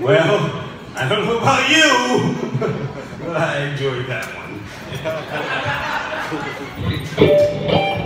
Well, I don't know about you, but I enjoyed that one.